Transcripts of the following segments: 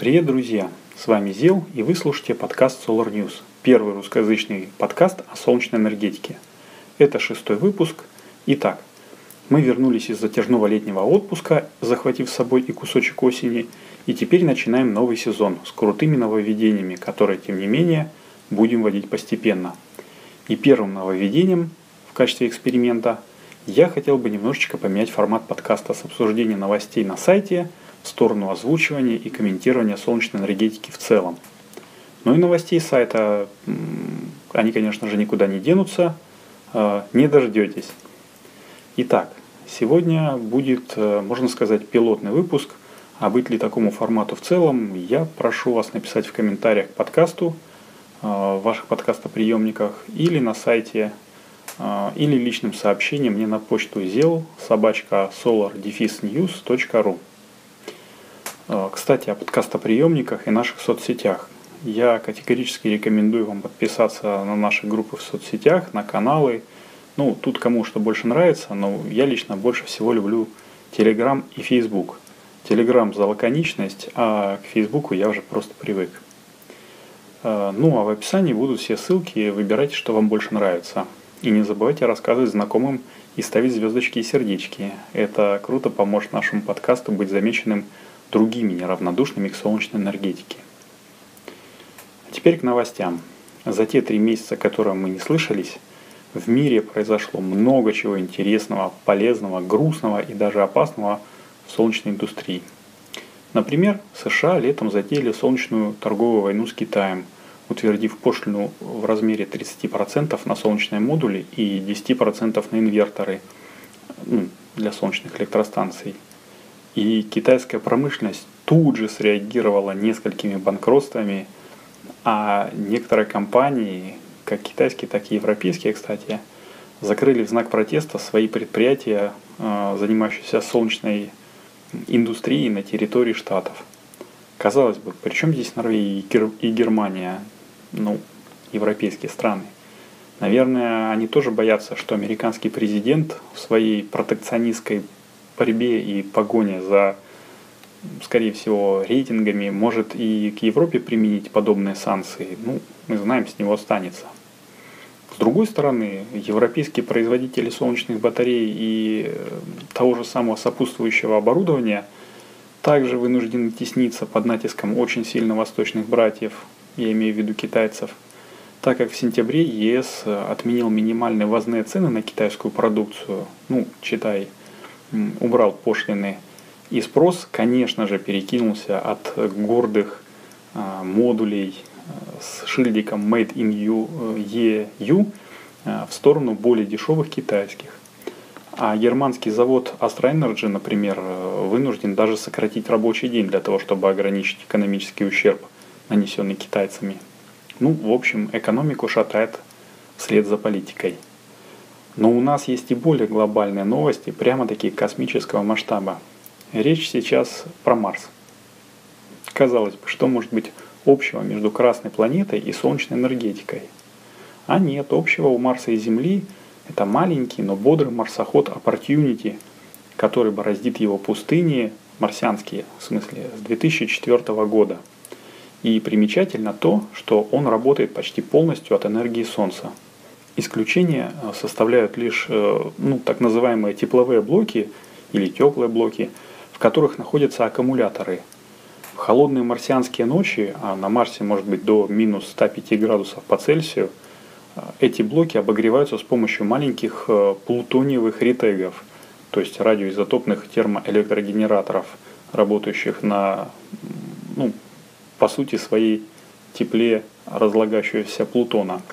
Привет, друзья! С вами Зел, и вы слушаете подкаст Solar News, первый русскоязычный подкаст о солнечной энергетике. Это шестой выпуск. Итак, мы вернулись из затяжного летнего отпуска, захватив с собой и кусочек осени, и теперь начинаем новый сезон с крутыми нововведениями, которые, тем не менее, будем вводить постепенно. И первым нововведением в качестве эксперимента я хотел бы немножечко поменять формат подкаста с обсуждения новостей на сайте – в сторону озвучивания и комментирования солнечной энергетики в целом. Ну и новостей сайта, они, конечно же, никуда не денутся, а, не дождетесь. Итак, сегодня будет, э, можно сказать, пилотный выпуск. А быть ли такому формату в целом, я прошу вас написать в комментариях к подкасту, а, в ваших подкастоприемниках или на сайте, а, или личным сообщением мне на почту zел собачка solar-news.ru. А, кстати, о подкастоприемниках и наших соцсетях. Я категорически рекомендую вам подписаться на наши группы в соцсетях, на каналы. Ну, тут кому что больше нравится, но я лично больше всего люблю Telegram и Facebook. Telegram за лаконичность, а к Facebook я уже просто привык. А, ну, а в описании будут все ссылки, выбирайте, что вам больше нравится. И не забывайте рассказывать знакомым и ставить звездочки и сердечки. Это круто поможет нашему подкасту быть замеченным другими неравнодушными к солнечной энергетике. А теперь к новостям. За те три месяца, которые мы не слышались, в мире произошло много чего интересного, полезного, грустного и даже опасного в солнечной индустрии. Например, США летом затеяли солнечную торговую войну с Китаем, утвердив пошлину в размере 30% на солнечные модули и 10% на инверторы ну, для солнечных электростанций – и китайская промышленность тут же среагировала несколькими банкротствами, а некоторые компании, как китайские, так и европейские, кстати, закрыли в знак протеста свои предприятия, э, занимающиеся солнечной индустрией на территории штатов. Казалось бы, при чем здесь Норвегия и Германия, ну, европейские страны? Наверное, они тоже боятся, что американский президент в своей протекционистской борьбе и погоне за, скорее всего, рейтингами может и к Европе применить подобные санкции. Ну, мы знаем, с него останется. С другой стороны, европейские производители солнечных батарей и э, того же самого сопутствующего оборудования также вынуждены тесниться под натиском очень сильно восточных братьев, я имею в виду китайцев, так как в сентябре ЕС отменил минимальные ввозные цены на китайскую продукцию, ну, читай, убрал пошлины. И спрос, конечно же, перекинулся от гордых а, модулей а, с шильдиком Made in EU а, в сторону более дешевых китайских. А германский завод Astra Energy, например, вынужден даже сократить рабочий день для того, чтобы ограничить экономический ущерб, нанесенный китайцами. Ну, в общем, экономику шатает вслед за политикой. Но у нас есть и более глобальные новости, прямо такие космического масштаба. Речь сейчас про Марс. Казалось бы, что может быть общего между Красной планетой и Солнечной энергетикой? А нет, общего у Марса и Земли это маленький, но бодрый марсоход Opportunity, который бороздит его пустыни, марсианские, в смысле, с 2004 года. И примечательно то, что он работает почти полностью от энергии Солнца. Исключение э, составляют лишь э, ну, так называемые тепловые блоки или теплые блоки, в которых находятся аккумуляторы. В холодные марсианские ночи, а на Марсе может быть до минус 105 градусов по Цельсию, э, эти блоки обогреваются с помощью маленьких плутониевых ретегов, то есть радиоизотопных термоэлектрогенераторов, работающих на, ну, по сути своей тепле разлагающегося плутона –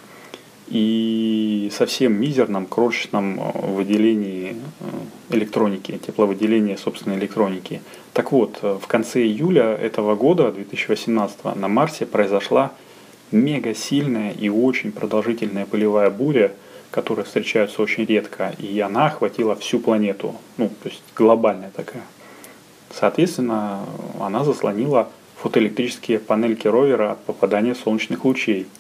и совсем мизерном крошечном э, выделении э, электроники, тепловыделения собственной электроники. Так вот, э, в конце июля этого года, 2018, на Марсе произошла мега сильная и очень продолжительная пылевая буря, которая встречается очень редко, и она охватила всю планету, ну, то есть глобальная такая. Соответственно, она заслонила фотоэлектрические панельки ровера от попадания солнечных лучей –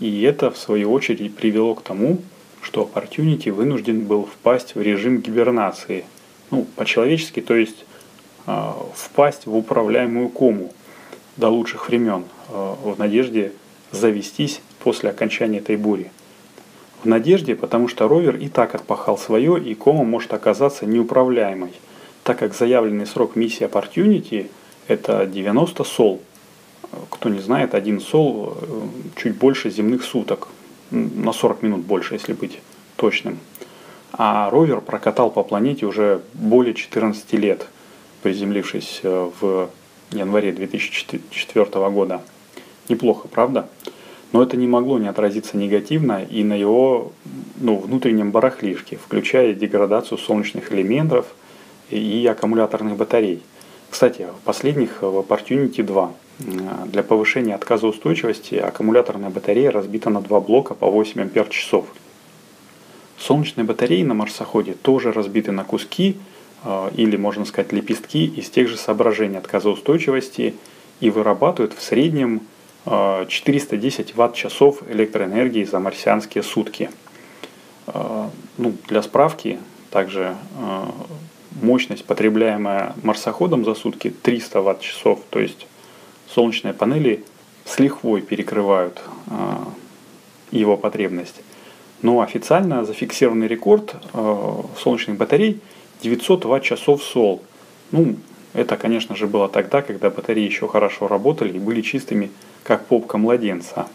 и это, в свою очередь, привело к тому, что Opportunity вынужден был впасть в режим гибернации. Ну, по-человечески, то есть э, впасть в управляемую кому. до лучших времен в надежде завестись после окончания этой бури. В надежде, потому что ровер и так отпахал свое, и кома может оказаться неуправляемой, так как заявленный срок миссии Opportunity – это 90 сол. Кто не знает, один сол чуть больше земных суток, на 40 минут больше, если быть точным. А ровер прокатал по планете уже более 14 лет, приземлившись э, в январе 2004 года. Неплохо, правда? Но это не могло не отразиться негативно и на его ну, внутреннем барахлишке, включая деградацию солнечных элементов и аккумуляторных батарей. Кстати, в последних в Opportunity 2 для повышения отказоустойчивости аккумуляторная батарея разбита на два блока по 8 ампер часов. Солнечные батареи на марсоходе тоже разбиты на куски, э, или можно сказать лепестки из тех же соображений отказоустойчивости и вырабатывают в среднем 410 э, ватт-часов электроэнергии за марсианские сутки. Э, ну, для справки, также мощность, потребляемая марсоходом за сутки, 300 ватт-часов, то есть солнечные панели с лихвой перекрывают его потребность. Но официально зафиксированный рекорд солнечных батарей 900 ватт-часов СОЛ. Ну, это, конечно же, было тогда, когда батареи еще хорошо работали и были чистыми, как попка младенца.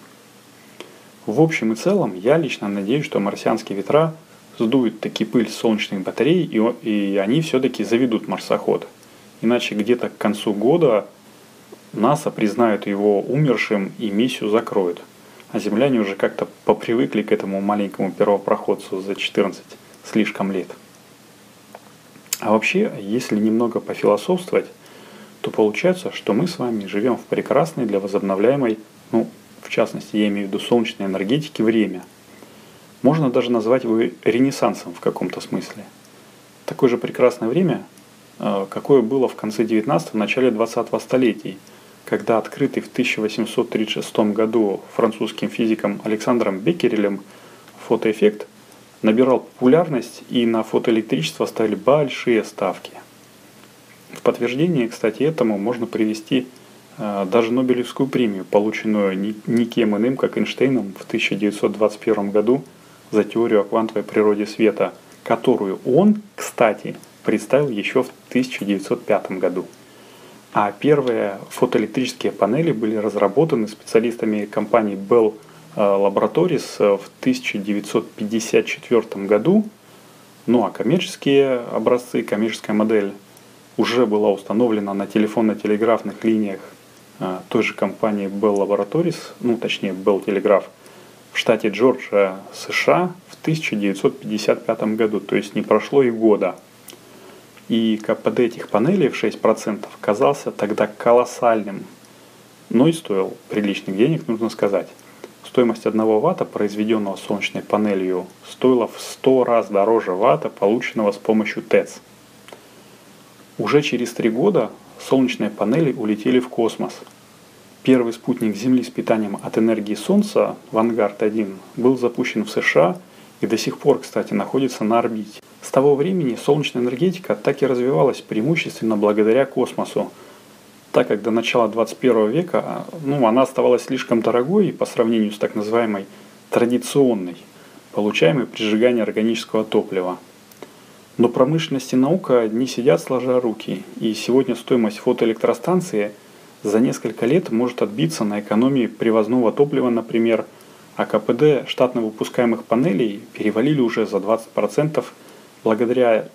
В общем и целом, я лично надеюсь, что марсианские ветра сдуют таки пыль с солнечных батарей, и, и они все-таки заведут марсоход. Иначе где-то к концу года НАСА признают его умершим и миссию закроют. А земляне уже как-то попривыкли к этому маленькому первопроходцу за 14 слишком лет. А вообще, если немного пофилософствовать, то получается, что мы с вами живем в прекрасной для возобновляемой, ну, в частности, я имею в виду солнечной энергетики, время. Можно даже назвать его ренессансом в каком-то смысле. Такое же прекрасное время, э, какое было в конце 19-го, начале 20-го столетий, когда открытый в 1836 году французским физиком Александром Беккерелем фотоэффект набирал популярность и на фотоэлектричество ставили большие ставки – в подтверждение, кстати, этому можно привести э, даже Нобелевскую премию, полученную никем иным, как Эйнштейном в 1921 году за теорию о квантовой природе света, которую он, кстати, представил еще в 1905 году. А первые фотоэлектрические панели были разработаны специалистами компании Bell э, Laboratories в 1954 году, ну а коммерческие образцы, коммерческая модель уже была установлена на телефонно-телеграфных линиях а, той же компании Bell Laboratories, ну точнее Bell Telegraph, в штате Джорджия, США в 1955 году, то есть не прошло и года. И КПД этих панелей в 6% казался тогда колоссальным, но и стоил приличных денег, нужно сказать. Стоимость 1 ватта, произведенного солнечной панелью, стоила в 100 раз дороже ватта, полученного с помощью ТЭЦ. Уже через три года солнечные панели улетели в космос. Первый спутник Земли с питанием от энергии Солнца, Вангард-1, был запущен в США и до сих пор, кстати, находится на орбите. С того времени солнечная энергетика так и развивалась преимущественно благодаря космосу, так как до начала 21 века ну, она оставалась слишком дорогой по сравнению с так называемой традиционной, получаемой при сжигании органического топлива. Но промышленность и наука не сидят сложа руки, и сегодня стоимость фотоэлектростанции за несколько лет может отбиться на экономии привозного топлива, например, а КПД штатно выпускаемых панелей перевалили уже за 20% благодаря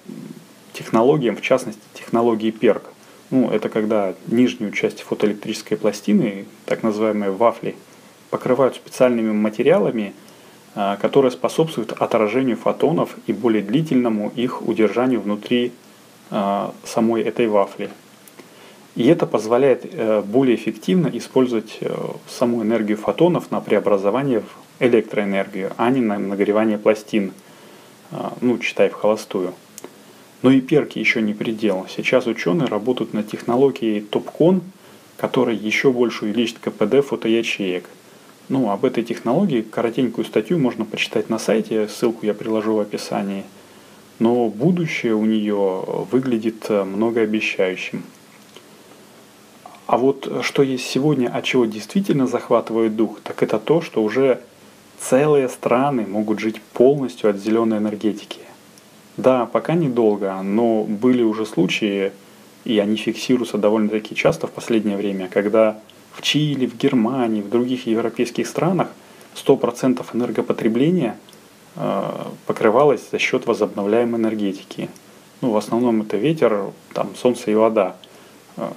технологиям, в частности технологии PERC. Ну, это когда нижнюю часть фотоэлектрической пластины, так называемые вафли, покрывают специальными материалами, а, которые способствуют отражению фотонов и более длительному их удержанию внутри а, самой этой вафли. И это позволяет э, более эффективно использовать э, саму энергию фотонов на преобразование в электроэнергию, а не на нагревание пластин, ну, читай в холостую. Но и перки еще не предел. Сейчас ученые работают над технологией TOPCon, которая еще больше увеличит КПД фотоячеек – ну, об этой технологии коротенькую статью можно почитать на сайте, ссылку я приложу в описании. Но будущее у нее выглядит многообещающим. А вот что есть сегодня, от чего действительно захватывает дух, так это то, что уже целые страны могут жить полностью от зеленой энергетики. Да, пока недолго, но были уже случаи, и они фиксируются довольно-таки часто в последнее время, когда в Чили, в Германии, в других европейских странах 100% энергопотребления э, покрывалось за счет возобновляемой энергетики. Ну, в основном это ветер, там, солнце и вода. Э,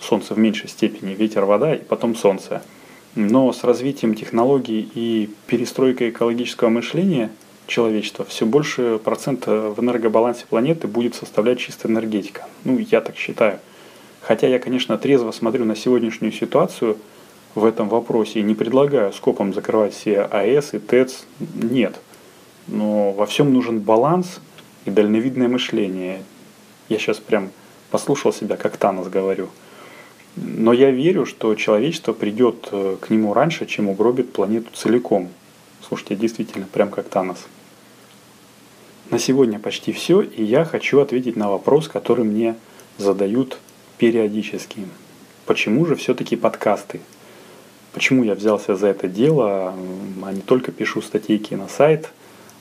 солнце в меньшей степени, ветер, вода и потом солнце. Но с развитием технологий и перестройкой экологического мышления человечества все больше процента в энергобалансе планеты будет составлять чистая энергетика. Ну, я так считаю. Хотя я, конечно, трезво смотрю на сегодняшнюю ситуацию в этом вопросе и не предлагаю скопом закрывать все АЭС и ТЭЦ. Нет. Но во всем нужен баланс и дальновидное мышление. Я сейчас прям послушал себя, как Танос говорю – но я верю, что человечество придет э, к нему раньше, чем угробит планету целиком. Слушайте, действительно, прям как Танос. На сегодня почти все, и я хочу ответить на вопрос, который мне задают периодически. Почему же все-таки подкасты? Почему я взялся за это дело, а не только пишу статейки на сайт,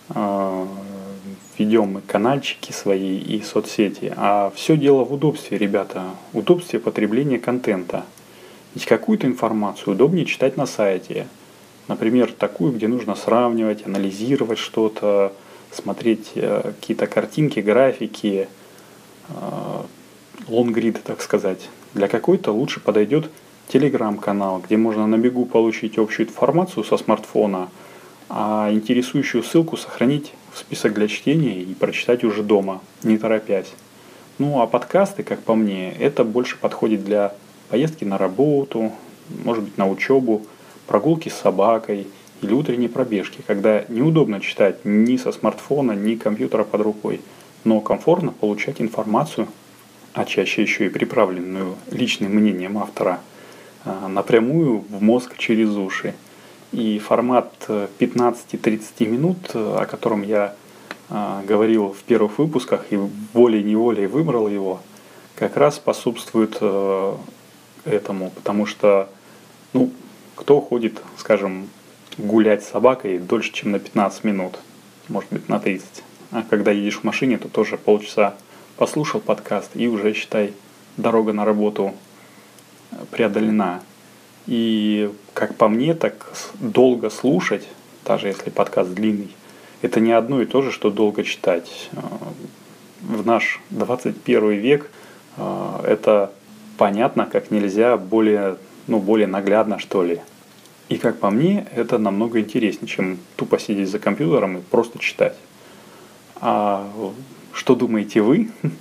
а, ведем мы канальчики свои и соцсети. А все дело в удобстве, ребята. Удобстве потребления контента. Ведь какую-то информацию удобнее читать на сайте. Например, такую, где нужно сравнивать, анализировать что-то, смотреть э, какие-то картинки, графики, э, лонгриды, так сказать. Для какой-то лучше подойдет телеграм-канал, где можно на бегу получить общую информацию со смартфона, а интересующую ссылку сохранить в список для чтения и прочитать уже дома, не торопясь. Ну а подкасты, как по мне, это больше подходит для поездки на работу, может быть на учебу, прогулки с собакой или утренней пробежки, когда неудобно читать ни со смартфона, ни компьютера под рукой, но комфортно получать информацию, а чаще еще и приправленную личным мнением автора, а, напрямую в мозг через уши. И формат 15-30 э, минут, э, о котором я э, говорил в первых выпусках и волей-неволей выбрал его, как раз способствует этому, потому что, ну, кто ходит, скажем, гулять с собакой дольше, чем на 15 минут, может быть, на 30. А когда едешь в машине, то тоже полчаса послушал подкаст и уже, считай, дорога на работу преодолена. И, как по мне, так долго слушать, даже если подкаст длинный, это не одно и то же, что долго читать. Э, в наш 21 век э, это понятно, как нельзя более, ну, более наглядно, что ли. И как по мне, это намного интереснее, чем тупо сидеть за компьютером и просто читать. А что думаете вы?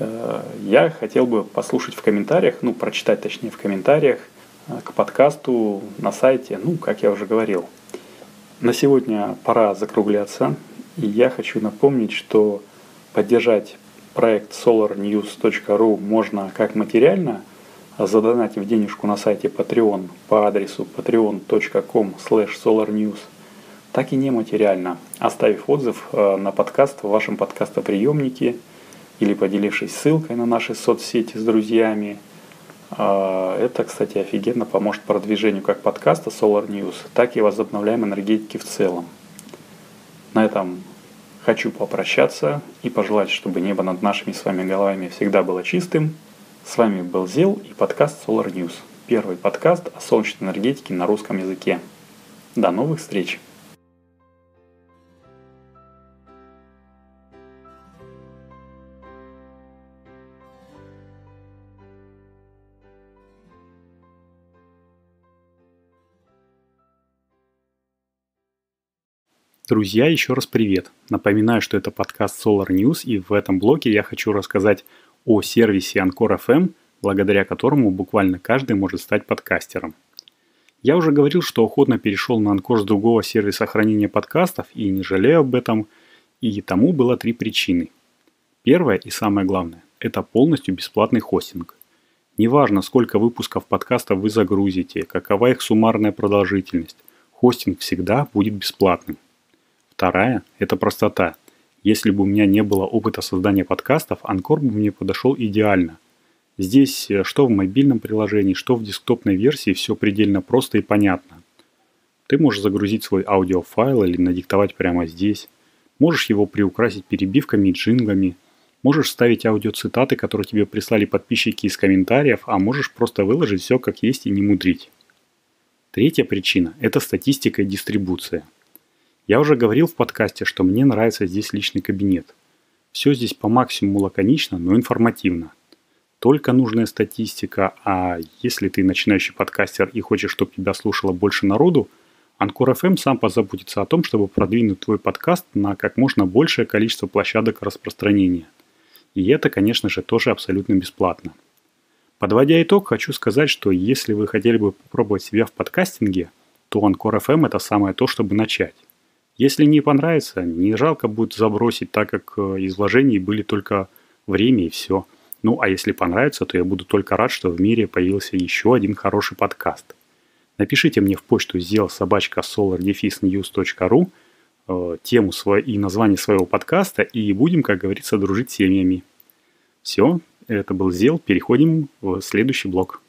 Э, я хотел бы послушать в комментариях, ну, прочитать точнее в комментариях, к подкасту на сайте, ну, как я уже говорил. На сегодня пора закругляться, и я хочу напомнить, что поддержать проект solarnews.ru можно как материально, задонатив денежку на сайте Patreon по адресу patreon.com solarnews, так и нематериально, оставив отзыв э, на подкаст в вашем подкастоприемнике или поделившись ссылкой на наши соцсети с друзьями – а, это, кстати, офигенно поможет продвижению как подкаста Solar News, так и возобновляемой энергетики в целом. На этом хочу попрощаться и пожелать, чтобы небо над нашими с вами головами всегда было чистым. С вами был Зел и подкаст Solar News. Первый подкаст о солнечной энергетике на русском языке. До новых встреч! Друзья, еще раз привет. Напоминаю, что это подкаст Solar News, и в этом блоке я хочу рассказать о сервисе Anchor FM, благодаря которому буквально каждый может стать подкастером. Я уже говорил, что охотно перешел на Anchor с другого сервиса хранения подкастов и не жалею об этом, и тому было три причины. Первое и самое главное – это полностью бесплатный хостинг. Неважно, сколько выпусков подкастов вы загрузите, какова их суммарная продолжительность, хостинг всегда будет бесплатным. Вторая – это простота. Если бы у меня не было опыта создания подкастов, Анкор бы мне подошел идеально. Здесь э, что в мобильном приложении, что в десктопной версии все предельно просто и понятно. Ты можешь загрузить свой аудиофайл или надиктовать прямо здесь. Можешь его приукрасить перебивками и джинглами. Можешь ставить аудиоцитаты, которые тебе прислали подписчики из комментариев, а можешь просто выложить все как есть и не мудрить. Третья причина – это статистика и дистрибуция. Я уже говорил в подкасте, что мне нравится здесь личный кабинет. Все здесь по максимуму лаконично, но информативно. Только нужная статистика, а если ты начинающий подкастер и хочешь, чтобы тебя слушало больше народу – Анкор FM сам позаботится о том, чтобы продвинуть твой подкаст на как можно большее количество площадок распространения. И это, конечно же, тоже абсолютно бесплатно. Подводя итог, хочу сказать, что если вы хотели бы попробовать себя в подкастинге, то Анкор FM это самое то, чтобы начать. Если не понравится, не жалко будет забросить, так как э, из вложений были только время и все. Ну а если понравится, то я буду только рад, что в мире появился еще один хороший подкаст – Напишите мне в почту сделал собачка solardefisnews.ru тему и название своего подкаста, и будем, как говорится, дружить семьями. Все, это был Зел. Переходим в следующий блок.